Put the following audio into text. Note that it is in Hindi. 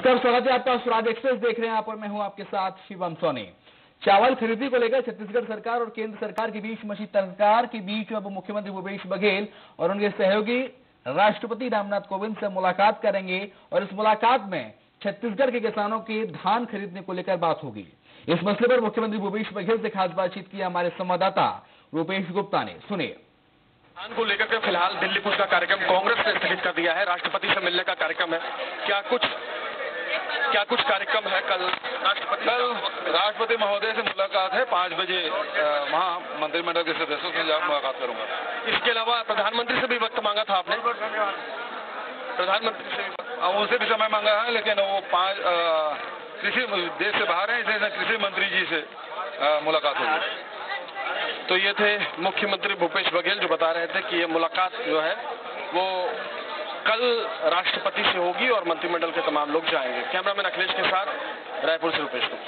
नमस्कार स्वागत है आपका स्वराज एक्सप्रेस। देख रहे हैं आप और मैं हूँ आपके साथ शिवम सोनी। चावल खरीदी को लेकर छत्तीसगढ़ सरकार और केंद्र सरकार के बीच मची सरकार के बीच अब मुख्यमंत्री भूपेश बघेल और उनके सहयोगी राष्ट्रपति रामनाथ कोविंद से मुलाकात करेंगे और इस मुलाकात में छत्तीसगढ़ के किसानों के धान खरीदने को लेकर बात होगी। इस मसले पर मुख्यमंत्री भूपेश बघेल से खास बातचीत की हमारे संवाददाता रूपेश गुप्ता ने। सुनिए। धान को लेकर के फ़िलहाल दिल्ली पुलिस का कार्यक्रम कांग्रेस ने स्थगित कर दिया है। राष्ट्रपति से मिलने का कार्यक्रम है। क्या कुछ क्या कुछ कार्यक्रम है कल? राष्ट्रपति कल राष्ट्रपति महोदय से मुलाकात है पाँच बजे वहाँ मंत्रिमंडल के सदस्यों से मुलाकात करूँगा। इसके अलावा प्रधानमंत्री से भी वक्त मांगा था आपने? प्रधानमंत्री से उनसे भी समय मांगा है लेकिन वो पाँच कृषि देश से बाहर है इसलिए कृषि मंत्री जी से मुलाकात होगी। तो ये थे मुख्यमंत्री भूपेश बघेल जो बता रहे थे कि ये मुलाकात जो है वो कल राष्ट्रपति से होगी और मंत्रिमंडल के तमाम लोग जाएँगे। कैमरामैन अखिलेश के साथ, रायपुर से रूपेश गुप्ता